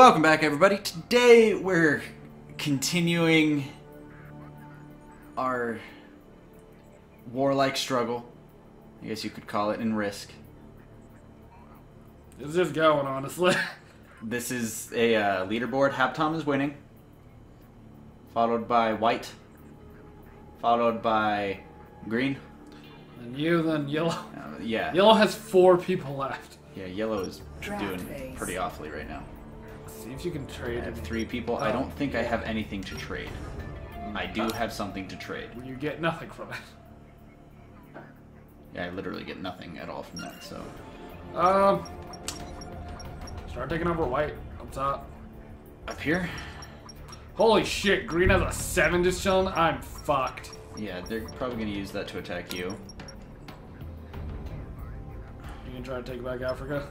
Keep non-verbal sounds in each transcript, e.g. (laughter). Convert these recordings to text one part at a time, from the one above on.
Welcome back, everybody. Today we're continuing our warlike struggle. I guess you could call it in Risk. It's just going, honestly. (laughs) This is a uh, leaderboard. Habtom is winning, followed by White, followed by Green. and you, then yellow. Uh, yeah, Yellow has four people left. yeah. Yellow is Draft doing phase. pretty awfully right now. See if you can trade. I have three people. I don't think I have anything to trade. I do have something to trade. You get nothing from it. Yeah, I literally get nothing at all from that. So Um, start taking over white up top. up here, Holy shit, green has a seven just chilling. I'm fucked. yeah, they're probably gonna use that to attack you. You can try to take back Africa.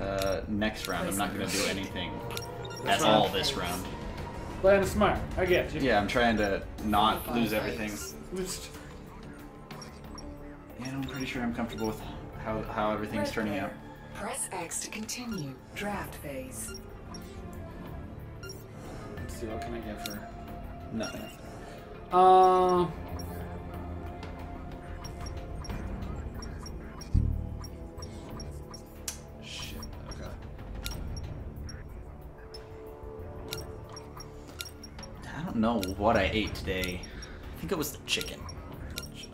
Uh, next round, I'm not gonna do anything at round? all this round. Playing it smart. I get you. Yeah, I'm trying to not lose everything. And I'm pretty sure I'm comfortable with how how everything's turning out. Press X to continue. Draft phase. Let's see what can I get for. Nothing. Um. Know what I ate today. I think it was the chicken.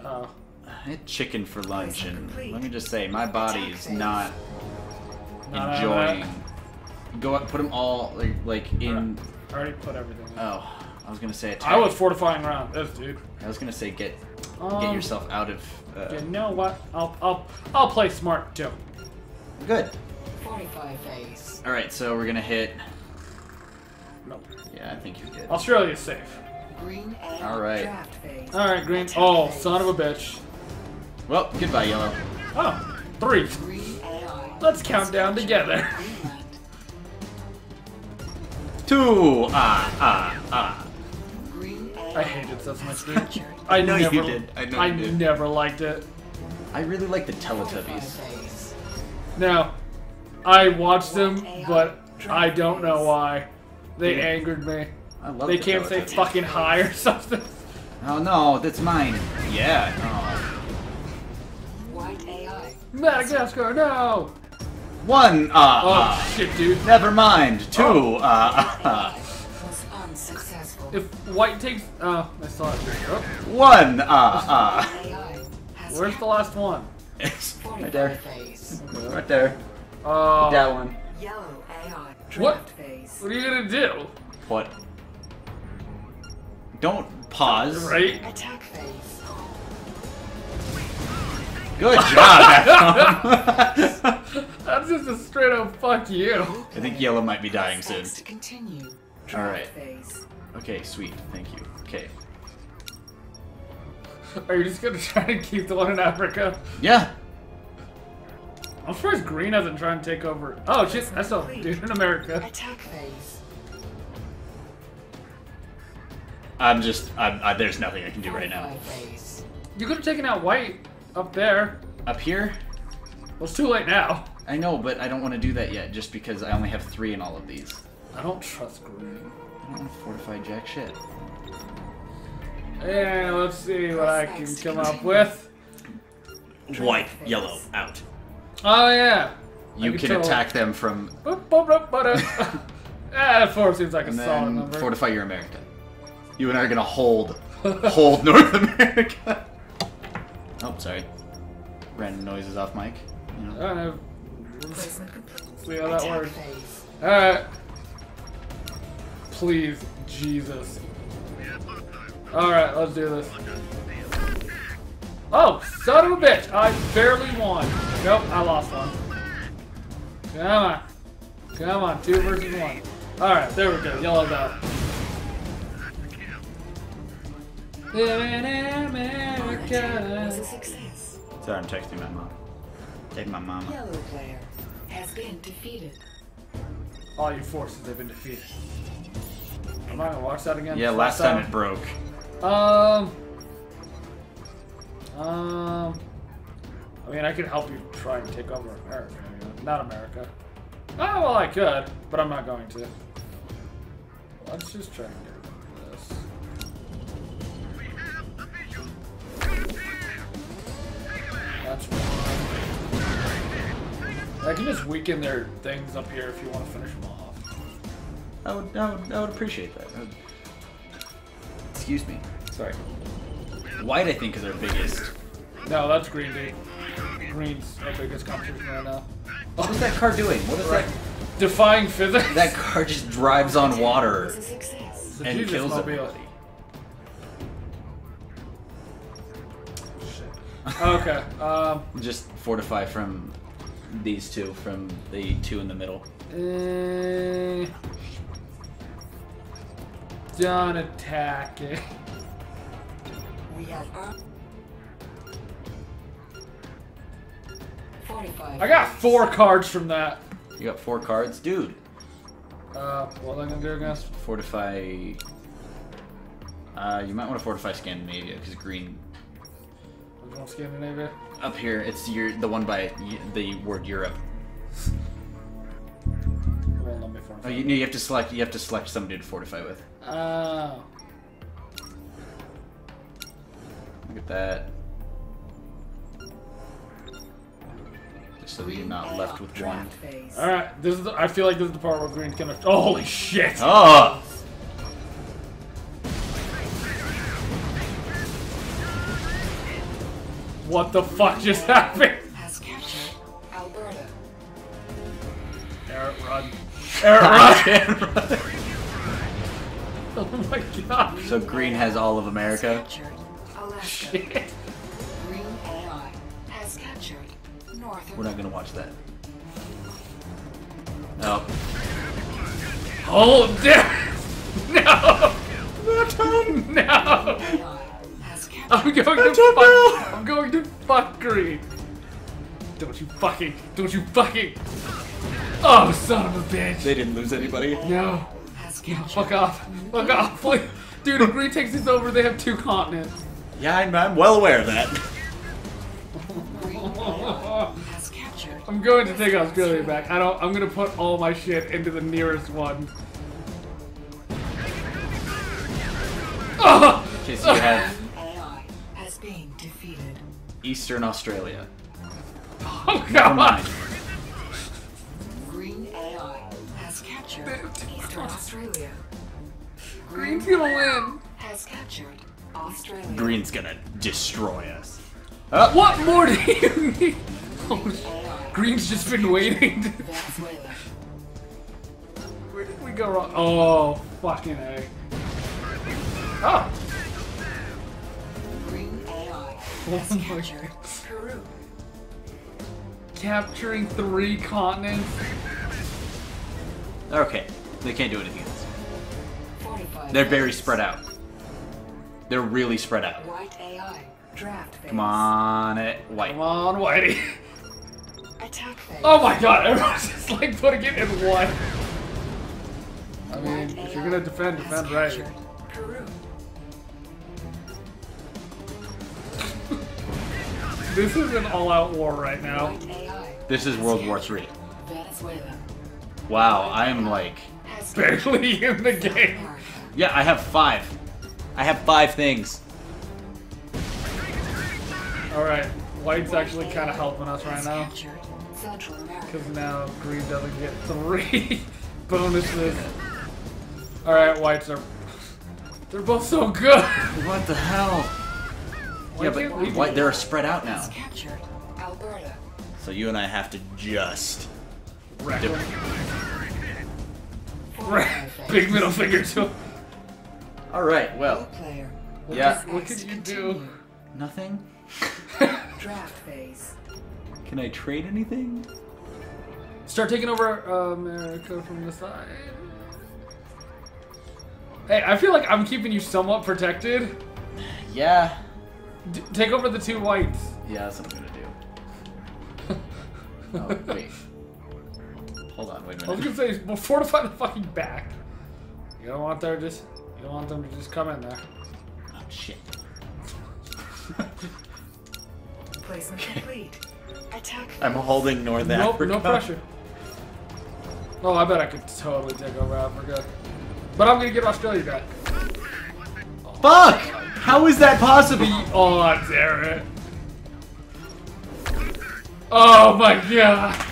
Uh, I had chicken for lunch, and complete. let me just say, my body is not Not enjoying. having Go up, put them all like, like in. I already put everything. In. Oh, I was gonna say attack. I was fortifying around this dude. I was gonna say get get Um, yourself out of. Uh, You know what? I'll I'll I'll play smart too. Good. Fortify phase. All right, so we're gonna hit. Nope. Yeah, I think you're good. Australia's safe. Green A. All right. Draft phase. All right, green. Attack Oh, phase. son of a bitch. Well, goodbye, yellow. Oh, three. Green Let's count down together. (laughs) Two. Ah ah ah. Green I hated Sesame Street. Captured. I know never, you did. I know you did. never liked it. I really like the Teletubbies. Now, I watched them, but I don't know why. They Yeah. angered me. I love They the can't say fucking hi or something. Oh no, that's mine. Yeah. Oh. White AI. Madagascar, no! One. Ah. Oh ah. shit, dude. Never mind. Two. Ah. ah. Was unsuccessful. If white takes, oh, I saw it. Oh, One. Ah ah. AI. Has where's the last one? (laughs) Right there. Right there. Oh, That one. Yellow AI. What? Draft phase. what are you gonna do? What? Don't pause. (laughs) Right? Attack phase. Good job. (laughs) (laughs) That's just a straight up fuck you. I think yellow might be dying soon. To continue. All right. Draft phase. Okay, sweet. Thank you. Okay. Are you just gonna try to keep the one in Africa? Yeah. I'm surprised Green hasn't tried to take over. Oh shit, that's a dude in America. Attack phase. I'm just. I'm, I, there's nothing I can do right now. You could have taken out White up there. Up here, Well, it's too late now. I know, but I don't want to do that yet, just because I only have three in all of these. I don't trust Green. I don't want to fortify jack shit. And let's see what I can come up with. White, yellow, out. Oh yeah. You could can tell- attack them from, (laughs) ah, four seems like a and solid number. fortify your America. You and I are gonna hold, hold (laughs) North America. (laughs) Oh, sorry. Random noises off mic. You know. I don't know. See how that Attack works. Alright. Please, Jesus. Alright, let's do this. Oh, son of a bitch! I barely won. Nope, I lost one. Come on. Come on, two versus one. Alright, there we go. yellow out. Living in America. Was a success. Sorry, I'm texting my mom. Take my mama. Yellow player has been defeated. All your forces have been defeated. I'm I gonna watch that again. Yeah, last time it broke. Um. Um. I mean, I could help you try and take over America. Not America. Oh, well, I could, but I'm not going to. Let's just try and get this. That's one. I can just weaken their things up here if you want to finish them off. I would, I would, I would appreciate that. Excuse me. Sorry. White, I think, is our biggest. No, that's green, dude. Green's our biggest competition right now. What is that car doing? What is Right. that? Defying physics. That car just drives on water Was a success. The and Jesus kills mobile. everybody. Okay. (laughs) Um. Just fortify from these two, from the two in the middle. Done attacking. We have ar- Forty-five. I got four cards from that. You got four cards, dude. Uh, what am I gonna do against? Fortify. Uh, you might want to fortify Scandinavia because green Which one, Scandinavia? up here. It's your the one by the word Europe. It won't let me fortify. Oh, you, you have to select. You have to select somebody to fortify with. Oh. Look at that. Just so that you're not left with one. Draft. All right. This is. The, I feel like this is the part where Green's gonna. Oh, holy shit! Oh! What the fuck just happened? Has captured Alberta. Eric, run. Eric, run. (laughs) (laughs) oh my god. so green has all of America. Captured Alaska. (laughs) Shit. Green AI has captured Northern. We're not gonna watch that. No. Oh, damn. (laughs) No. (laughs) No. AI has I'm going to fuck. I'm going to fuck Green. Don't you fucking. Don't you fucking. Oh, son of a bitch. They didn't lose anybody. No. has fuck off. Fuck off, please. Dude, if Green takes this over, they have two continents. Yeah, I'm, I'm well aware of that. I'm going to take Australia back. I don't. I'm gonna put all my shit into the nearest one. Oh! Okay, so you have has been defeated. Eastern Australia. Oh Never god! mind. Green AI has captured Eastern Australia. Green's gonna win. Has captured Australia. Green's gonna destroy us. Uh, what more do you need? (laughs) Oh, Green's just been waiting. Venezuela. (laughs) Where did we go wrong? Oh, fucking a. Oh, Green AI Oh captured Peru. capturing three continents. Okay, they can't do anything else. They're very spread out. They're really spread out. White AI. Draft phase. Come on, it white. Come on, Whitey. (laughs) Attack phase. Oh my god, everyone's just like putting it in one. I mean, White if you're gonna defend, has defend right. Peru. (laughs) This is an all-out war right now. This is World War captured III. Venezuela. Wow, I'm like, Barely in the game. Yeah, I have five. I have five things. Alright, White's actually kind of helping us right now. captured Central America. Because now Green doesn't get three (laughs) bonuses. Alright, Whites are... They're both so good! What the hell? Why Yeah, but do white, they're spread out now. So you and I have to just. Wreck do- them. 45 Wreck- Big middle finger to All right. Well, player. yeah. What can you do? Nothing. (laughs) Draft phase. Can I trade anything? Start taking over uh, America from the side. Hey, I feel like I'm keeping you somewhat protected. Yeah. D- take over the two whites. Yeah, that's what I'm gonna do. (laughs) Oh wait. Hold on. Wait a I was minute. gonna say, well, fortify the fucking back. You don't want there just, you don't want them to just come in there. Oh shit. (laughs) Placement complete. Attack. I'm holding North Nope, Africa. no pressure. Oh, I bet I could totally take over Africa. But I'm gonna get Australia back. Fuck! How is that possible? Oh, damn it. Oh my god.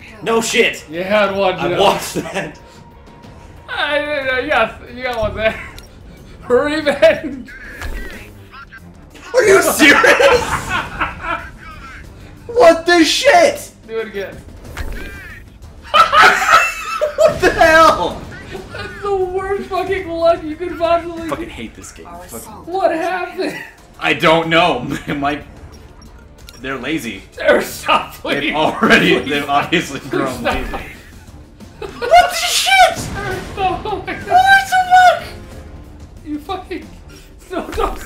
Assault was. No shit! You had one, I watched that. (laughs) I, I, you, got, you got one there. (laughs) Revenge. Are you (laughs) serious? what the shit? Do it again. What the hell? That's the worst fucking luck you could possibly. fucking hate this game. Our Fuck- assault What happened? I don't know. My, they're lazy. There, stop, please. They've already, Please they've stop. obviously grown Stop. lazy. What the shit? Stop. Oh my god. Where's the luck? You fucking. No, don't.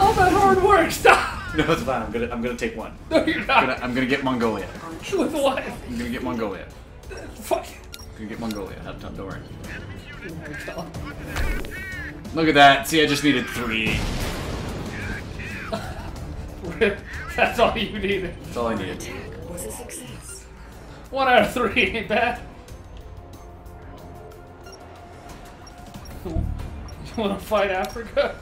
All that hard work, stop. No, it's fine. I'm gonna, I'm gonna take one. No, you're I'm gonna, not. I'm gonna get Mongolia. With what? I'm gonna get Mongolia. Fuck. I'm gonna get Mongolia. Have time. Don't worry. Oh Look at that. See, I just needed three. That's all you needed. That's all I needed. attack was a success. One out of three ain't bad. You wanna fight Africa?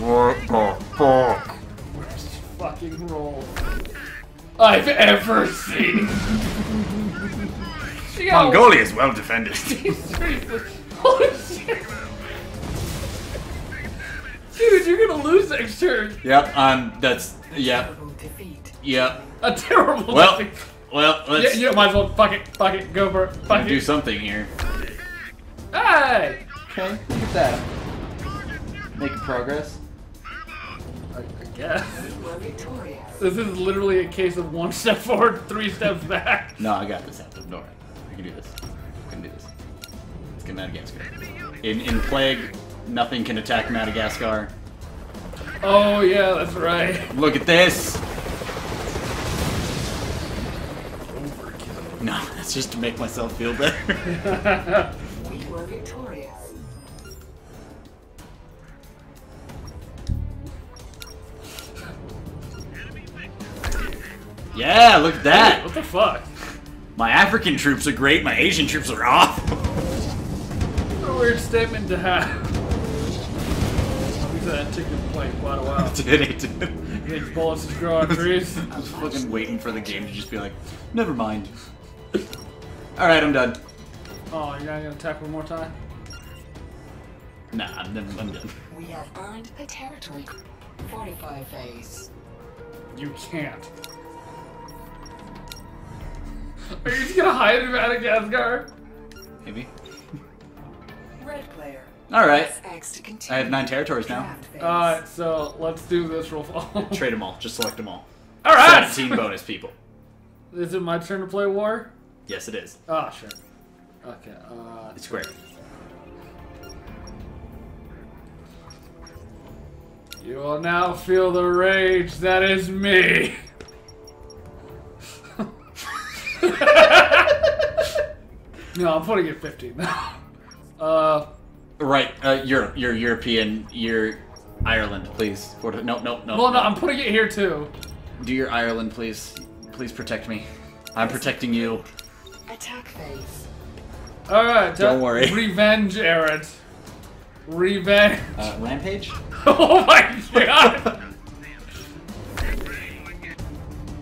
What the fuck? Worst fucking roll I've ever seen. (laughs) She Mongolia is well defended. (laughs) Seriously. Holy shit. Dude, you're gonna lose next turn. yep. Um. That's. Yep. Terrible. Yep. A terrible Well. defeat. Well. Let's you might as well fuck it, fuck it, go for it, fuck do something here. Hey! Okay. Look at that. Making progress. I, I guess. We were victorious. This is literally a case of one step forward, three steps back. No, I got this. After. Don't worry. I can do this. Madagascar. In in plague, nothing can attack Madagascar. Oh yeah, that's right. Look at this. No, (laughs) that's just to make myself feel better. (laughs) We were victorious. yeah, look at that. What the fuck? My African troops are great. My Asian troops are off. (laughs) What a weird statement to have. We said that ticket playing quite a while. (laughs) did it? Did. These bullets just grow on trees. (laughs) I was fucking waiting for the game to just be like, never mind. All right, I'm done. Oh, you're not gonna attack one more time? Nah, I'm done. I'm done. We have earned the territory. Fortify phase. You can't. Are you just gonna hide in Madagascar? Maybe. Red player. All right. X to I have nine territories now. Alright, so let's do this real (laughs) fast. Trade them all. Just select them all. Alright! 17 (laughs) bonus people. Is it my turn to play war? Yes, it is. Oh, sure. Okay, uh. It's square. You will now feel the rage that is me. (laughs) no, I'm putting it 15 now. Uh, Right. Uh, Europe. You're European. You're Ireland, please. For no, no, no. well, no, I'm putting it here too. Do your Ireland, please. Please protect me. I'm protecting you. Attack phase. Alright, Don't worry. Revenge, Aaron. Revenge. Uh, rampage. (laughs) Oh my god!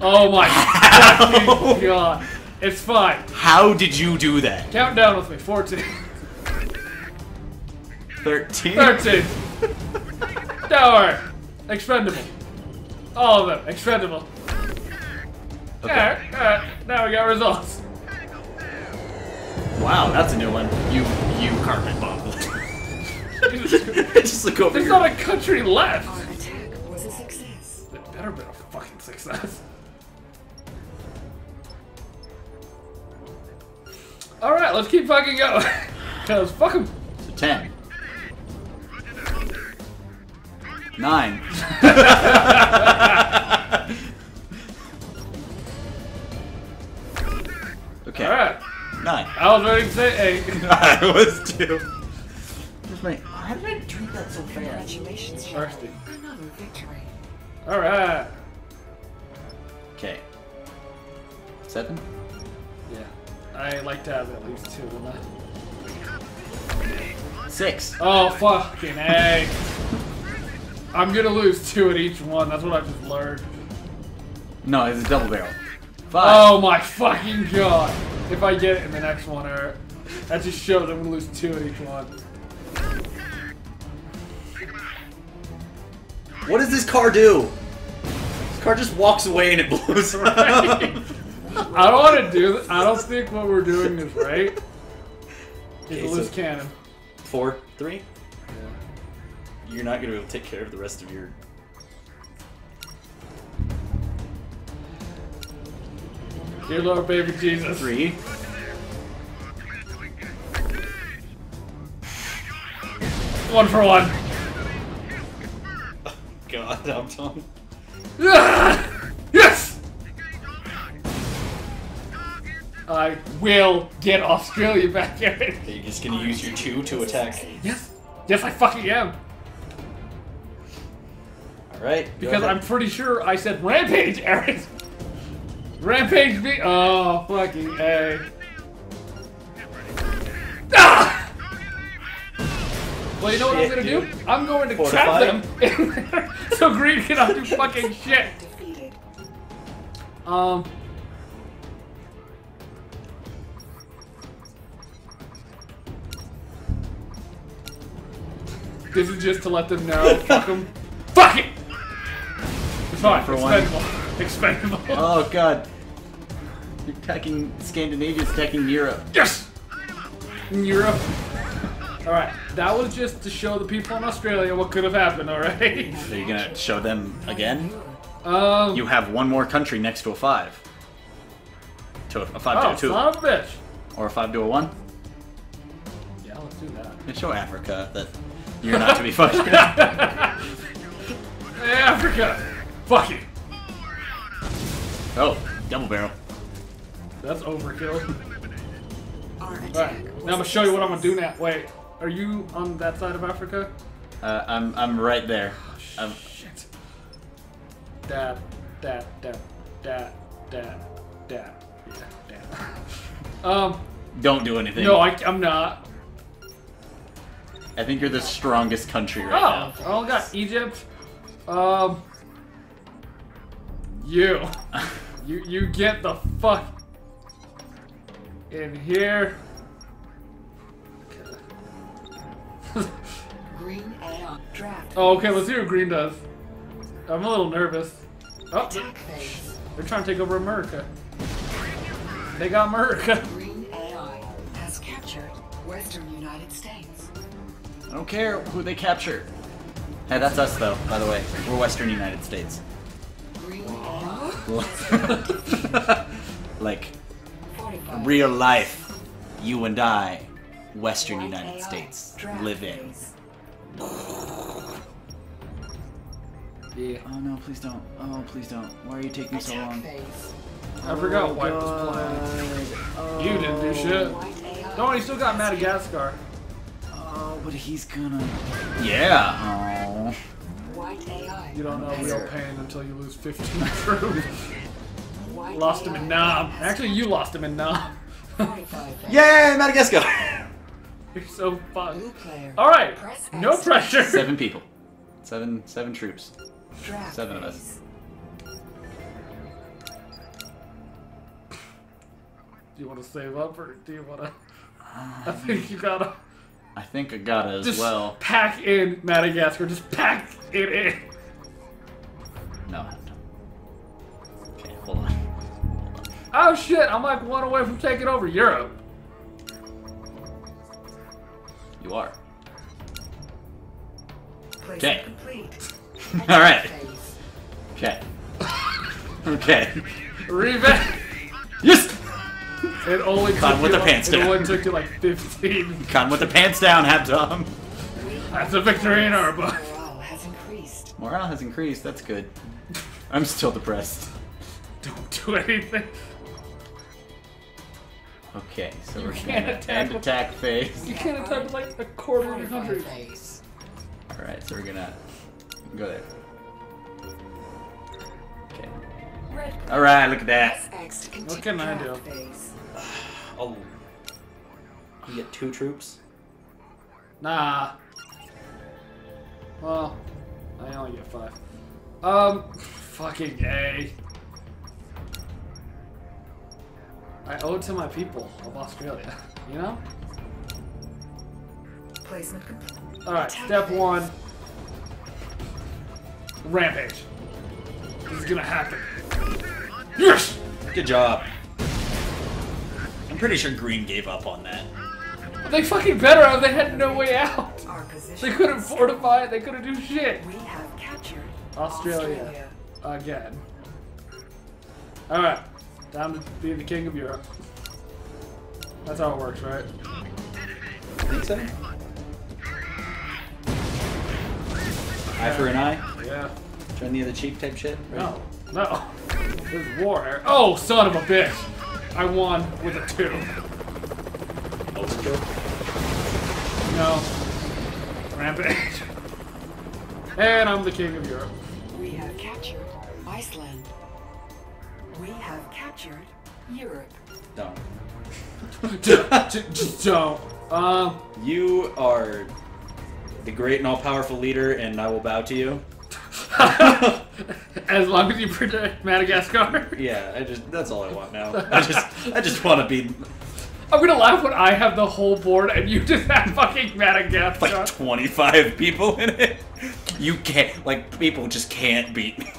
Oh my (laughs) god. It's fine. How did you do that? Count down with me. 14. 13. 13. Don't. Expendable. All of them. Expendable. Okay. Alright, alright. Now we got results. Wow, that's a new one. You, you carpet bomb. There's (laughs) (laughs) Just look over here. not a country left. Our attack was a success. It better be a fucking success. Alright, let's keep fucking going. (laughs) Cause fuck 'em. So 10. 9. (laughs) okay. Alright. 9. I was ready to say eight. (laughs) I was too. Where's my? How did I drink that so fast? Congratulations, Thirsty. Another victory. All right. Okay. Seven. Yeah. I like to have at least two of that. Six. Oh fucking a! I'm gonna lose two at each one. That's what I just learned. No, it's a double barrel. Five. Oh my fucking god! If I get it in the next one, or that just shows I'm gonna lose two at each one. What does this car do? This car just walks away and it blows up. (laughs) I don't want to do. Th- I don't think what we're doing is right. It's (laughs) Okay, a loose so- cannon. Four, three. You're not gonna be able to take care of the rest of your. Dear Lord, baby Jesus. Three. One for one. (laughs) God, I'm done. Ah! (laughs) Yes! I will get Australia back, Aaron. You're just gonna use your two to attack. Yes. Yes, I fucking am. All right. Because ahead. I'm pretty sure I said rampage, Aaron. Rampage me. Oh, fucking A. Ah! Well, you know what I'm gonna do? I'm going to to trap them in (laughs) there so Green cannot do fucking shit. Um. This is just to let them know. Fuck them. Fuck it! It's fine. for one. Expendable. (laughs) Expendable. Oh god. You're attacking Scandinavia's attacking Europe. Yes! In Europe. Alright, that was just to show the people in Australia what could have happened, alright? (laughs) Are you gonna show them again? Um. You have one more country next to a five. To a, a five oh, to a two. son of a bitch. Or a five to a one. Yeah, let's do that. Yeah, show Africa that you're not to be fucked (laughs) Africa! Fuck you. Oh, double barrel. That's overkill. Alright, now I'm gonna show you what I'm gonna do now. Wait, are you on that side of Africa? Uh, I'm I'm right there. I'm, Shit. Dab, dab, dab, dab, dab, dab. Dab. Um, don't do anything. no, I, I'm not. I think you're the strongest country right now. Oh, I got Egypt. Um, you, you, you get the fuck in here. Green AI. Draft. Oh, okay, let's see what Green does. I'm a little nervous. Oh, they're trying to take over America. They got America. (laughs) Green AI has captured Western United States. I don't care who they capture. Hey, that's us though, by the way. We're Western United States. Green (laughs) like real life, you and I, Western White United States, live in. Yeah. Oh no, please don't. Oh, please don't. Why are you taking so long? phase. Oh, I forgot Oh, White was playing. God. You didn't do shit. White AI. No, he still got Madagascar. Oh, but he's gonna. Yeah. Oh. White AI. You don't know real pain until you lose 15 (laughs) troops. White lost him in AI Nam. Actually, you lost him in Nam. Yay, Madagascar! (laughs) You're so fun. Blue player. All right, Press no X. pressure. (laughs) seven people. Seven, seven troops. Draft seven of us. Do you want to save up or do you want to? Uh, I think you gotta I think I got it as just well. pack in Madagascar. Just pack it in. No, I don't. Okay, hold on. Oh shit! I'm like one away from taking over Europe. You are. Okay. (laughs) All right. Okay. (laughs) Okay. Revamp. Yes. It only took Con with the like- pants It down. only took you like 15. (laughs) Con with the pants down, Habtom. That's a victory in our book. Morale has increased. Morale has increased. That's good. I'm still depressed. Don't do anything. Okay, so You we're gonna attack end with- attack phase. You can't attack with like a quarter of a 45 country. Alright, so we're gonna go there. Okay. Alright, look at that. press X to continue What can I do? draft phase. Oh. You get two troops? Nah. Well, I only get five. Um, fucking A. I owe it to my people of Australia, (laughs) you know? Placement complete. Alright, step one. Rampage. This is gonna happen. Yes! Good job. I'm pretty sure Green gave up on that. They fucking better have, they had no way out. Our position. They couldn't fortify it, they couldn't do shit. We have captured Australia. Again. Alright, time to be the king of Europe. That's how it works, right? Think so? Eye for an eye? Yeah. Trying the other cheek type shit? Right? No. No. There's war. Oh, son of a bitch. I won with a two. Overkill? No. Rampage. And I'm the king of Europe. We have captured Iceland. We have captured Europe. No. just, just- just don't. Um, You are the great and all powerful leader, and I will bow to you. (laughs) as long as you protect Madagascar. Yeah, I just that's all I want now. (laughs) I just I just want to be I'm gonna laugh when I have the whole board and you just have fucking Madagascar. like 25 people in it. You can't like people just can't beat me.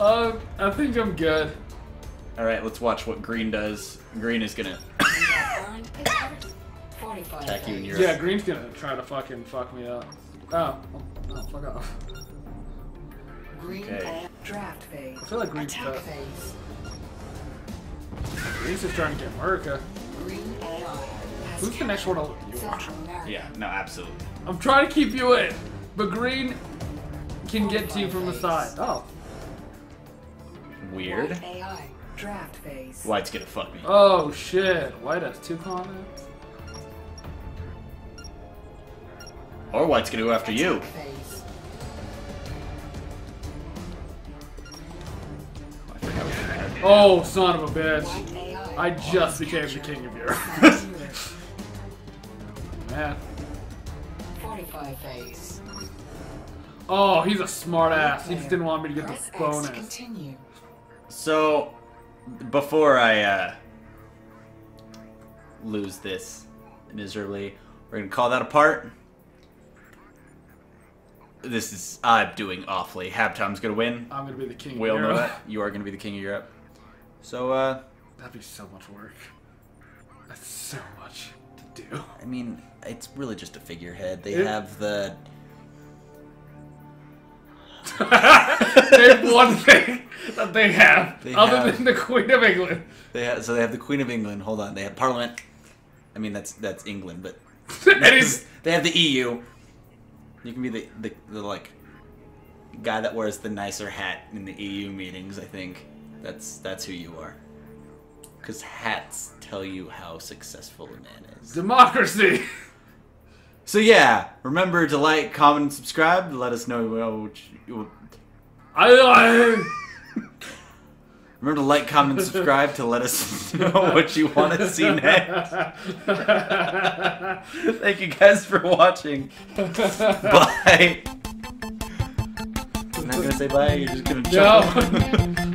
Um, I think I'm good. Alright, let's watch what green does. Green is gonna We have earned a target. 45 Attack you in phase. Europe. Yeah, Green's gonna try to fucking fuck me up. Oh, oh, fuck off. Green Okay. draft phase. I feel like Green's Attack tough. phase. Green's just trying to get America. Green AI. Who's the next one? captured I'll- You are. Yeah, no, absolutely. I'm trying to keep you in, but Green can get to you from the side. Oh, Weird. AI. Draft phase. White's gonna fuck me. oh shit! White has two comments. Or White's gonna go after you. Phase. Oh, son of a bitch! I just became the king of Europe. Europe. (laughs) Man. Fortify phase. Oh, he's a smart ass. He just didn't want me to get the X bonus. So, before I uh, lose this miserably, we're gonna call that apart. This is I'm doing awfully. Habtom's gonna win. I'm gonna be the king We all of know Europe. that. You are gonna be the king of Europe. So, uh, That'd be so much work. That's so much to do. I mean, it's really just a figurehead. They It- have the Name one thing that they have They other have- than the Queen of England. they have, so they have the Queen of England. Hold on, they have Parliament. I mean, that's that's England, but (laughs) they have the EU. You can be the, the, the like guy that wears the nicer hat in the EU meetings. I think that's that's who you are. Because hats tell you how successful a man is. democracy. (laughs) So yeah, remember to like, comment, and subscribe. Let us know what you, I, I remember to like, comment, and subscribe to let us know what you want (laughs) to (laughs) see next. Thank you guys for watching. Bye. You're not gonna say bye. You're just gonna jump. no.